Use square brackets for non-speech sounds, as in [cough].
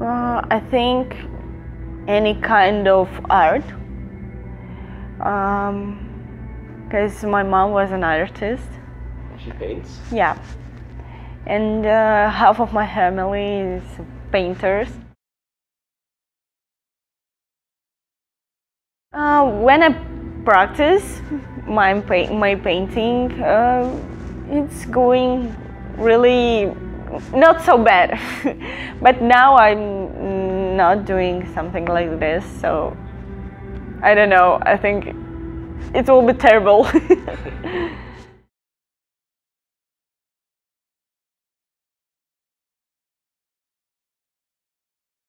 Uh, I think any kind of art. Because my mom was an artist. She paints. Yeah. And uh, half of my family is painters. Uh, when I practice my, my painting, uh, it's going really not so bad. [laughs] but now I'm not doing something like this, so I don't know. I think it will be terrible. [laughs]